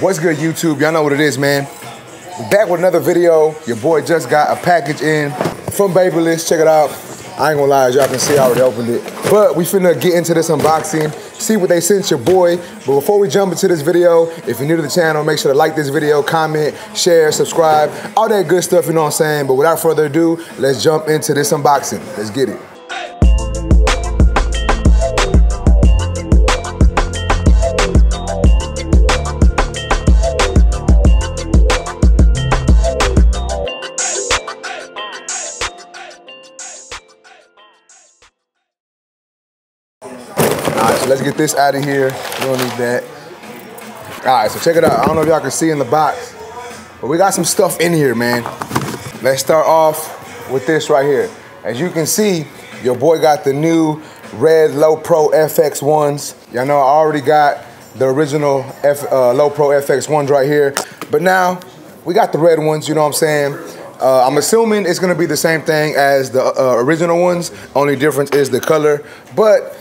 What's good, YouTube? Y'all know what it is, man. Back with another video. Your boy just got a package in from Babyliss. Check it out. I ain't gonna lie, as y'all can see, I already opened it. But we finna get into this unboxing, see what they sent your boy. But before we jump into this video, if you're new to the channel, make sure to like this video, comment, share, subscribe, all that good stuff, you know what I'm saying? But without further ado, let's jump into this unboxing. Let's get it. Right, so let's get this out of here. We don't need that. All right, so check it out. I don't know if y'all can see in the box, but we got some stuff in here, man. Let's start off with this right here. As you can see, your boy got the new red Low Pro FX ones. Y'all know I already got the original F, uh, Low Pro FX ones right here, but now we got the red ones. You know what I'm saying? Uh, I'm assuming it's gonna be the same thing as the uh, original ones. Only difference is the color, but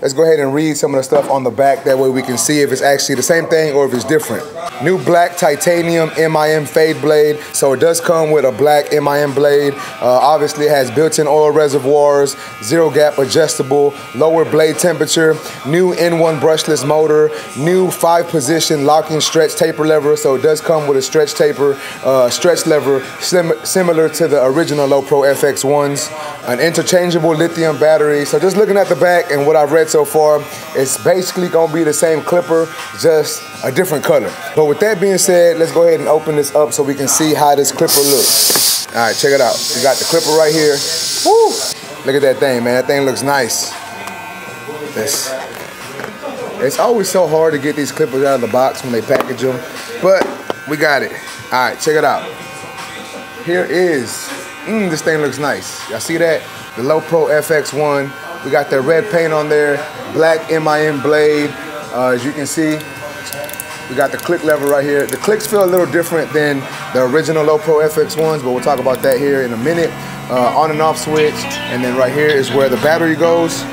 Let's go ahead and read some of the stuff on the back. That way we can see if it's actually the same thing or if it's different. New black titanium MIM fade blade. So it does come with a black MIM blade. Uh, obviously it has built-in oil reservoirs, zero gap adjustable, lower blade temperature, new N1 brushless motor, new five position locking stretch taper lever. So it does come with a stretch taper, uh, stretch lever sim similar to the original Low Pro FX ones. An interchangeable lithium battery. So just looking at the back and what I've read so far, it's basically gonna be the same clipper, just a different color. But with that being said, let's go ahead and open this up so we can see how this clipper looks. All right, check it out. We got the clipper right here. Woo! Look at that thing, man. That thing looks nice. This. It's always so hard to get these clippers out of the box when they package them, but we got it. All right, check it out. Here is, mm, this thing looks nice. Y'all see that? The Low Pro FX1 we got the red paint on there, black MIM blade. Uh, as you can see, we got the click lever right here. The clicks feel a little different than the original Low Pro FX ones, but we'll talk about that here in a minute. Uh, on and off switch, and then right here is where the battery goes.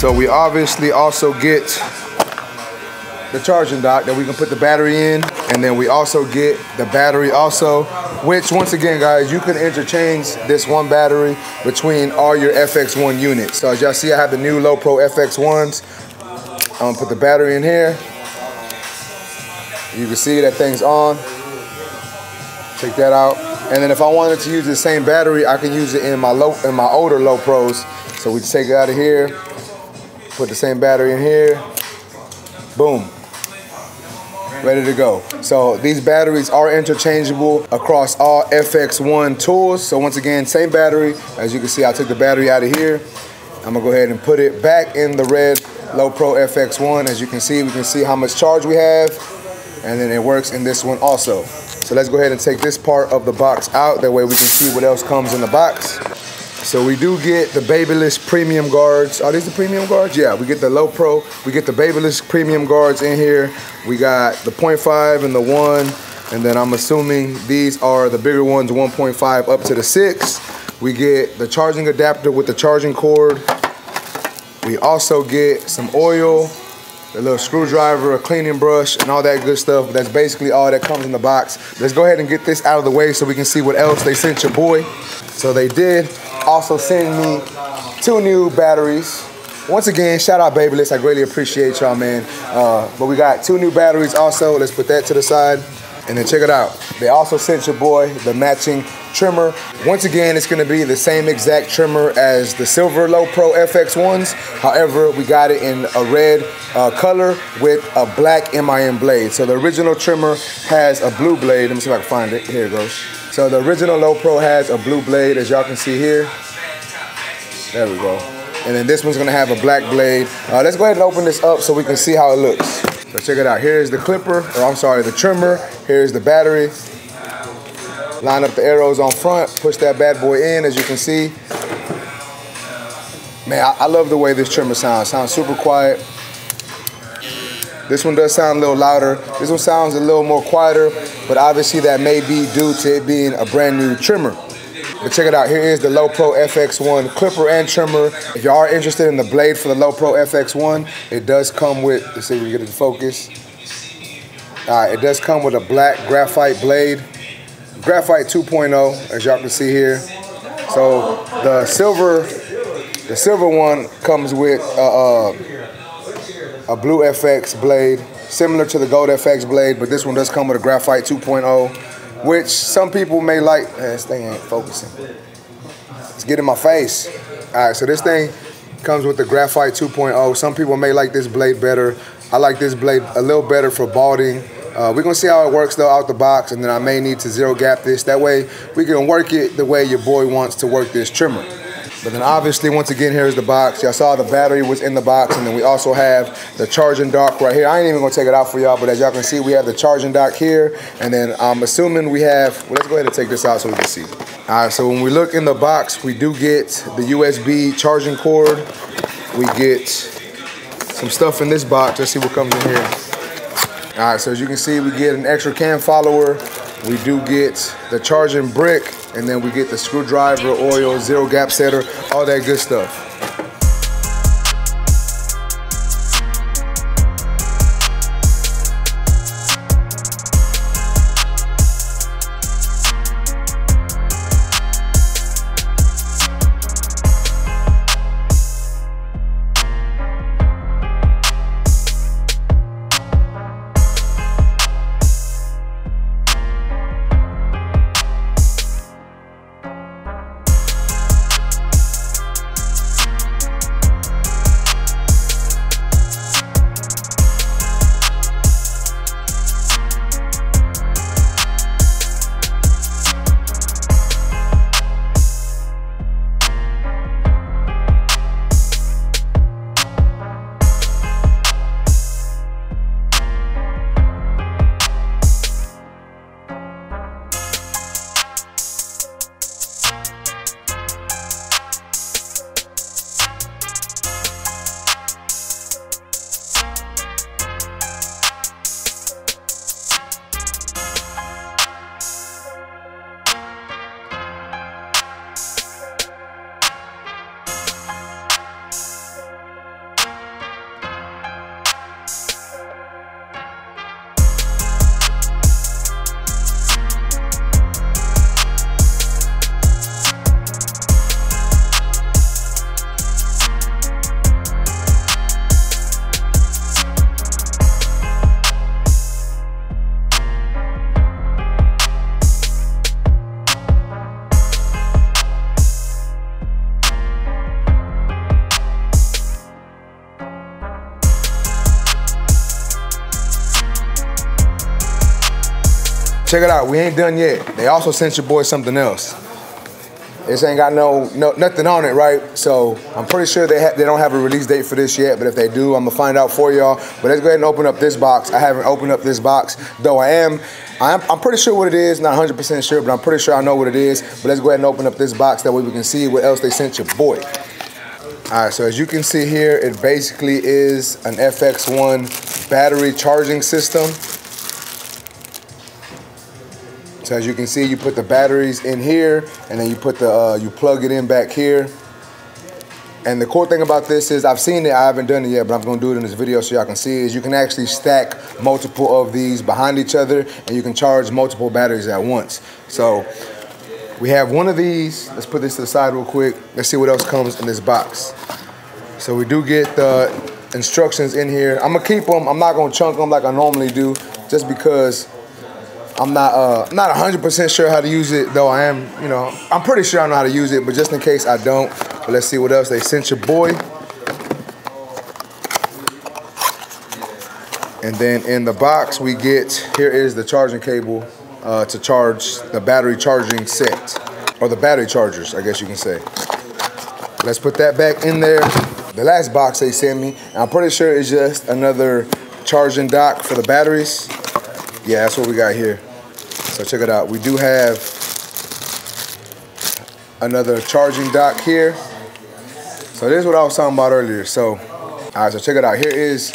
So we obviously also get the charging dock that we can put the battery in. And then we also get the battery also, which once again, guys, you can interchange this one battery between all your FX1 units. So as y'all see, I have the new Low Pro FX1s. I'm gonna put the battery in here. You can see that thing's on. Take that out. And then if I wanted to use the same battery, I can use it in my low in my older low pros. So we just take it out of here, Put the same battery in here. Boom. Ready to go. So these batteries are interchangeable across all FX1 tools. So once again, same battery. As you can see, I took the battery out of here. I'm gonna go ahead and put it back in the red Low Pro FX1. As you can see, we can see how much charge we have. And then it works in this one also. So let's go ahead and take this part of the box out. That way we can see what else comes in the box. So we do get the Babyliss premium guards. Oh, are these the premium guards? Yeah, we get the low pro. We get the Babyliss premium guards in here. We got the 0.5 and the one. And then I'm assuming these are the bigger ones, 1.5 up to the six. We get the charging adapter with the charging cord. We also get some oil, a little screwdriver, a cleaning brush, and all that good stuff. That's basically all that comes in the box. Let's go ahead and get this out of the way so we can see what else they sent your boy. So they did also send me two new batteries. Once again, shout out Babyliss. I greatly appreciate y'all, man. Uh, but we got two new batteries also. Let's put that to the side. And then check it out. They also sent your boy the matching trimmer. Once again, it's gonna be the same exact trimmer as the Silver Low Pro FX1s. However, we got it in a red uh, color with a black MIM blade. So the original trimmer has a blue blade. Let me see if I can find it. Here it goes. So the original Low Pro has a blue blade, as y'all can see here. There we go. And then this one's gonna have a black blade. Uh, let's go ahead and open this up so we can see how it looks. So check it out. Here's the clipper, or I'm sorry, the trimmer. Here's the battery. Line up the arrows on front, push that bad boy in, as you can see. Man, I, I love the way this trimmer sounds. Sounds super quiet. This one does sound a little louder. This one sounds a little more quieter, but obviously that may be due to it being a brand new trimmer. But check it out, here is the Low Pro FX1 clipper and trimmer. If you are interested in the blade for the Low Pro FX1, it does come with, let's see if we get it to focus. All right, it does come with a black graphite blade. Graphite 2.0, as y'all can see here. So the silver, the silver one comes with a, a blue FX blade, similar to the gold FX blade, but this one does come with a graphite 2.0, which some people may like. Man, this thing ain't focusing. It's getting my face. All right, so this thing comes with the graphite 2.0. Some people may like this blade better. I like this blade a little better for balding. Uh, we're gonna see how it works though out the box and then I may need to zero gap this. That way we can work it the way your boy wants to work this trimmer. But then obviously, once again, here's the box. Y'all saw the battery was in the box, and then we also have the charging dock right here. I ain't even gonna take it out for y'all, but as y'all can see, we have the charging dock here, and then I'm assuming we have, well, let's go ahead and take this out so we can see. All right, so when we look in the box, we do get the USB charging cord. We get some stuff in this box. Let's see what comes in here. All right, so as you can see, we get an extra cam follower. We do get the charging brick, and then we get the screwdriver, oil, zero gap setter, all that good stuff. Check it out, we ain't done yet. They also sent your boy something else. This ain't got no, no nothing on it, right? So I'm pretty sure they they don't have a release date for this yet. But if they do, I'm gonna find out for y'all. But let's go ahead and open up this box. I haven't opened up this box, though I am. I'm, I'm pretty sure what it is. Not 100% sure, but I'm pretty sure I know what it is. But let's go ahead and open up this box. That way we can see what else they sent your boy. All right, so as you can see here, it basically is an FX1 battery charging system. So as you can see, you put the batteries in here, and then you put the uh, you plug it in back here. And the cool thing about this is, I've seen it, I haven't done it yet, but I'm gonna do it in this video so y'all can see, is you can actually stack multiple of these behind each other, and you can charge multiple batteries at once. So we have one of these. Let's put this to the side real quick. Let's see what else comes in this box. So we do get the instructions in here. I'm gonna keep them. I'm not gonna chunk them like I normally do, just because I'm not uh, not 100% sure how to use it, though I am, you know, I'm pretty sure I know how to use it, but just in case I don't, let's see what else they sent your boy. And then in the box we get, here is the charging cable uh, to charge the battery charging set, or the battery chargers, I guess you can say. Let's put that back in there. The last box they sent me, I'm pretty sure it's just another charging dock for the batteries. Yeah, that's what we got here. So check it out. We do have another charging dock here. So this is what I was talking about earlier. So, all right, so check it out. Here is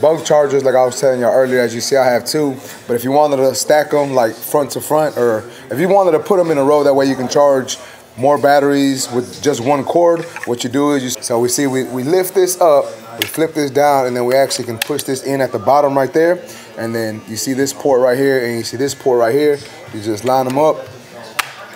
both chargers, like I was telling y'all earlier. As you see, I have two. But if you wanted to stack them like front to front, or if you wanted to put them in a row, that way you can charge more batteries with just one cord. What you do is, you, so we see we, we lift this up, we flip this down, and then we actually can push this in at the bottom right there. And then you see this port right here, and you see this port right here. You just line them up,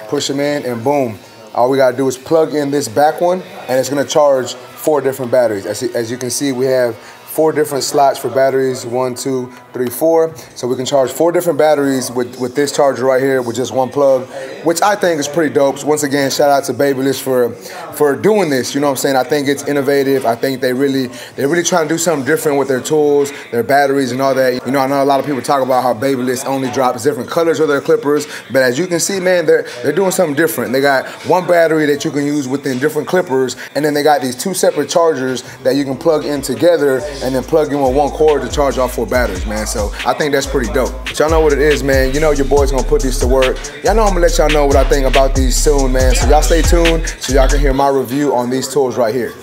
push them in, and boom. All we gotta do is plug in this back one, and it's gonna charge four different batteries. As, you can see, we have four different slots for batteries, one, two, three, four. So we can charge four different batteries with, with this charger right here with just one plug, which I think is pretty dope. So once again, shout out to Babyliss for for doing this. You know what I'm saying? I think it's innovative. I think they really they're really trying to do something different with their tools, their batteries and all that. You know, I know a lot of people talk about how Babyliss only drops different colors of their clippers, but as you can see, man, they're they're doing something different. They got one battery that you can use within different clippers, and then they got these two separate chargers that you can plug in together and then plug in with one cord to charge off four batteries, man. So I think that's pretty dope. Y'all know what it is, man. You know your boy's gonna put these to work. Y'all know I'm gonna let y'all know what I think about these soon, man. So y'all stay tuned so y'all can hear my review on these tools right here.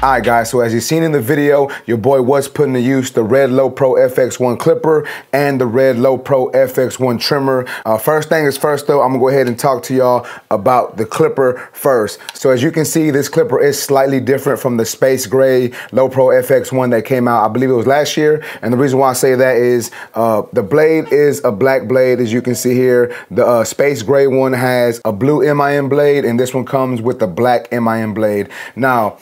All right, guys, so as you've seen in the video, your boy was putting to use the Red Low Pro FX1 clipper and the Red Low Pro FX1 trimmer. Uh, first thing is first, though, I'm gonna go ahead and talk to y'all about the clipper first. So as you can see, this clipper is slightly different from the Space Gray Low Pro FX1 that came out, I believe it was last year. And the reason why I say that is uh, the blade is a black blade, as you can see here. The uh, Space Gray one has a blue MIM blade, and this one comes with a black MIM blade. Now,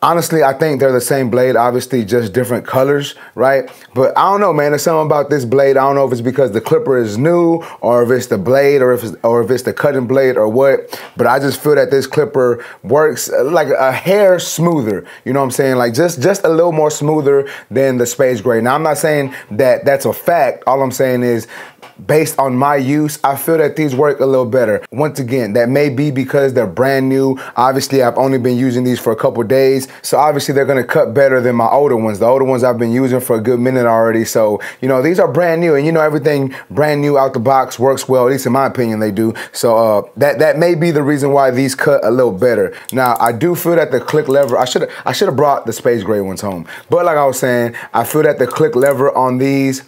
Honestly, I think they're the same blade, obviously just different colors, right? But I don't know, man. There's something about this blade. I don't know if it's because the clipper is new or if it's the blade or if it's, or if it's the cutting blade or what. But I just feel that this clipper works uh, like a hair smoother. You know what I'm saying? Like just just a little more smoother than the space gray. Now I'm not saying that that's a fact. All I'm saying is based on my use, I feel that these work a little better. Once again, that may be because they're brand new. Obviously, I've only been using these for a couple days, so obviously they're gonna cut better than my older ones. The older ones I've been using for a good minute already, so you know these are brand new, and you know everything brand new out the box works well. At least in my opinion, they do. So uh, that that may be the reason why these cut a little better. Now I do feel that the click lever. I should I should have brought the space gray ones home, but like I was saying, I feel that the click lever on these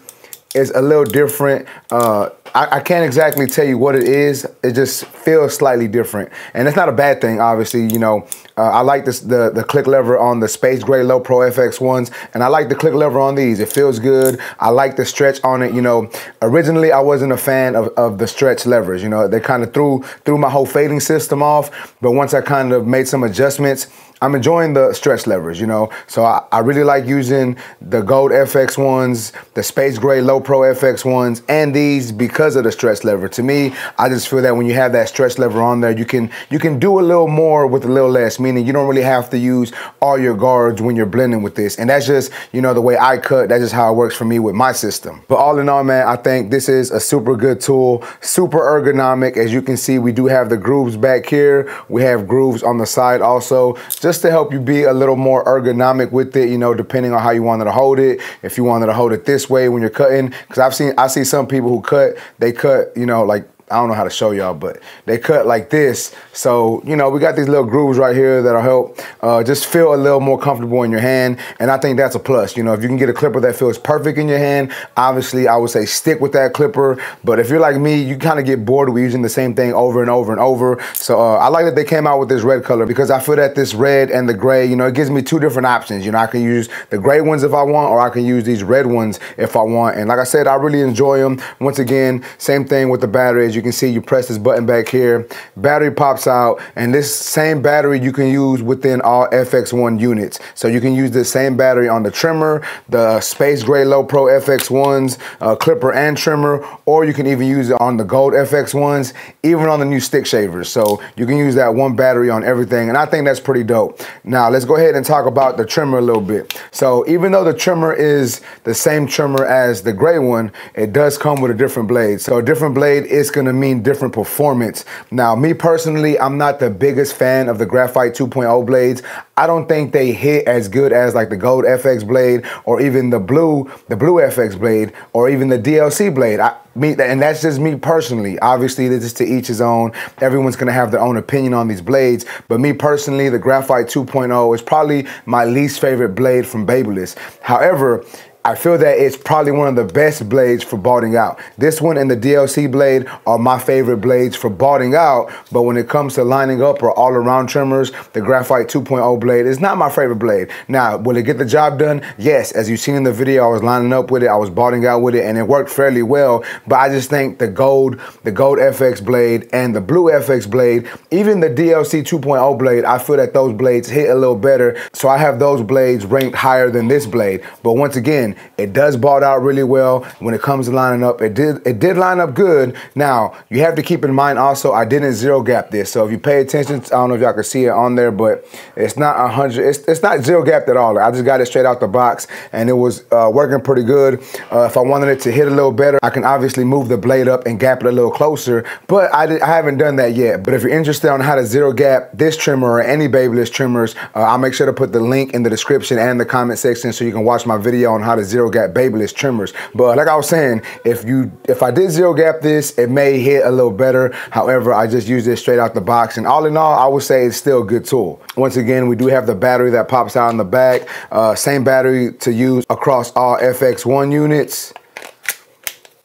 is a little different. Uh, I, I, can't exactly tell you what it is. It just feels slightly different, and it's not a bad thing. Obviously, you know, uh, I like this the the click lever on the Space Gray Low Pro FX ones, and I like the click lever on these. It feels good. I like the stretch on it. You know, originally I wasn't a fan of, of the stretch levers. You know, they kind of threw threw my whole fading system off. But once I kind of made some adjustments I'm enjoying the stretch levers, you know. So I, I, really like using the gold FX ones, the space gray low pro FX ones, and these because of the stretch lever. To me, I just feel that when you have that stretch lever on there, you can you can do a little more with a little less, meaning you don't really have to use all your guards when you're blending with this. And that's just, you know, the way I cut, that's just how it works for me with my system. But all in all, man, I think this is a super good tool, super ergonomic. As you can see, we do have the grooves back here. We have grooves on the side also. Just just to help you be a little more ergonomic with it, you know, depending on how you wanted to hold it. If you wanted to hold it this way when you're cutting, because I've seen, I see some people who cut, they cut, you know, like I don't know how to show y'all, but they cut like this. So, you know, we got these little grooves right here that'll help uh, just feel a little more comfortable in your hand. And I think that's a plus. You know, if you can get a clipper that feels perfect in your hand, obviously I would say stick with that clipper. But if you're like me, you kind of get bored with using the same thing over and over and over. So uh, I like that they came out with this red color because I feel that this red and the gray, you know, it gives me two different options. You know, I can use the gray ones if I want, or I can use these red ones if I want. And like I said, I really enjoy them. Once again, same thing with the batteries you can see, you press this button back here, battery pops out, and this same battery you can use within all FX1 units. So you can use the same battery on the trimmer, the Space Gray Low Pro FX1s, uh, clipper and trimmer, or you can even use it on the Gold FX1s, even on the new stick shavers. So you can use that one battery on everything, and I think that's pretty dope. Now let's go ahead and talk about the trimmer a little bit. So even though the trimmer is the same trimmer as the gray one, it does come with a different blade. So a different blade is gonna mean different performance. Now, me personally, I'm not the biggest fan of the Graphite 2.0 blades. I don't think they hit as good as like the Gold FX blade or even the blue, the blue FX blade or even the DLC blade. I, me, and that's just me personally. Obviously, this is to each his own. Everyone's gonna have their own opinion on these blades. But me personally, the Graphite 2.0 is probably my least favorite blade from Babyliss. However, I feel that it's probably one of the best blades for balding out. This one and the DLC blade are my favorite blades for balding out, but when it comes to lining up or all around trimmers, the Graphite 2.0 blade is not my favorite blade. Now, will it get the job done? Yes, as you've seen in the video, I was lining up with it, I was balding out with it, and it worked fairly well, but I just think the gold, the gold FX blade and the blue FX blade, even the DLC 2.0 blade, I feel that those blades hit a little better, so I have those blades ranked higher than this blade. But once again, it does bald out really well when it comes to lining up. It did it did line up good. Now, you have to keep in mind also, I didn't zero gap this. So if you pay attention, I don't know if y'all can see it on there, but it's not a 100, it's, it's not zero gapped at all. I just got it straight out the box and it was uh, working pretty good. Uh, if I wanted it to hit a little better, I can obviously move the blade up and gap it a little closer, but I, did, I haven't done that yet. But if you're interested on how to zero gap this trimmer or any Babyliss trimmers, uh, I'll make sure to put the link in the description and the comment section so you can watch my video on how to zero gap Babyliss trimmers. But like I was saying, if you if I did zero gap this, it may hit a little better. However, I just use this straight out the box. And all in all, I would say it's still a good tool. Once again, we do have the battery that pops out in the back. Uh, same battery to use across all FX1 units.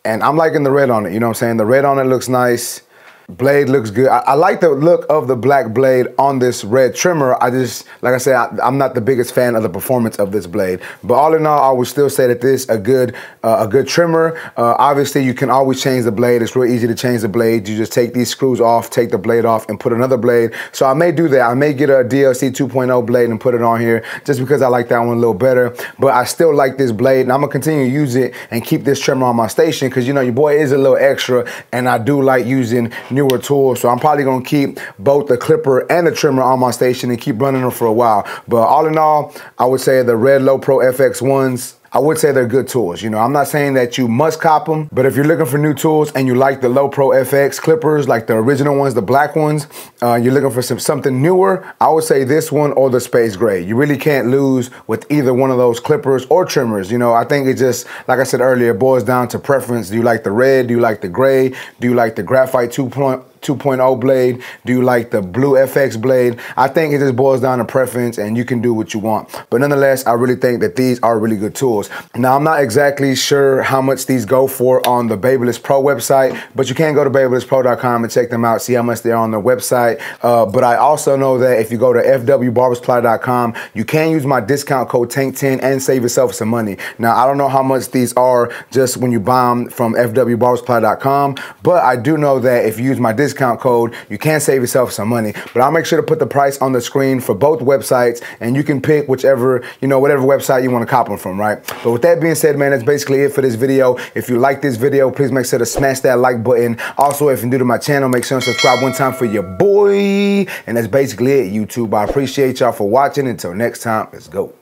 And I'm liking the red on it, you know what I'm saying? The red on it looks nice. Blade looks good. I, I, like the look of the black blade on this red trimmer. I just, like I said, I, am not the biggest fan of the performance of this blade. But all in all, I would still say that this a good uh, a good trimmer. Uh, obviously, you can always change the blade. It's real easy to change the blade. You just take these screws off, take the blade off, and put another blade. So I may do that. I may get a DLC 2.0 blade and put it on here just because I like that one a little better. But I still like this blade, and I'm gonna continue to use it and keep this trimmer on my station because you know your boy is a little extra, and I do like using newer tools. So I'm probably gonna keep both the clipper and the trimmer on my station and keep running them for a while. But all in all, I would say the Red Low Pro FX ones I would say they're good tools. You know, I'm not saying that you must cop them, but if you're looking for new tools and you like the Low Pro FX clippers, like the original ones, the black ones, uh, you're looking for some something newer, I would say this one or the Space Gray. You really can't lose with either one of those clippers or trimmers. You know, I think it just, like I said earlier, boils down to preference. Do you like the red? Do you like the gray? Do you like the graphite 2.0? 2.0 blade? Do you like the blue FX blade? I think it just boils down to preference and you can do what you want. But nonetheless, I really think that these are really good tools. Now, I'm not exactly sure how much these go for on the Babyliss Pro website, but you can go to babylisspro.com and check them out, see how much they're on their website. Uh, but I also know that if you go to fwbarbersupply.com, you can use my discount code TANK10 and save yourself some money. Now, I don't know how much these are just when you buy them from fwbarbersupply.com, but I do know that if you use my discount discount code, you can save yourself some money. But I'll make sure to put the price on the screen for both websites and you can pick whichever, you know, whatever website you want to cop them from, right? But with that being said, man, that's basically it for this video. If you like this video, please make sure to smash that like button. Also, if you're new to my channel, make sure to subscribe one time for your boy. And that's basically it, YouTube. I appreciate y'all for watching. Until next time, let's go.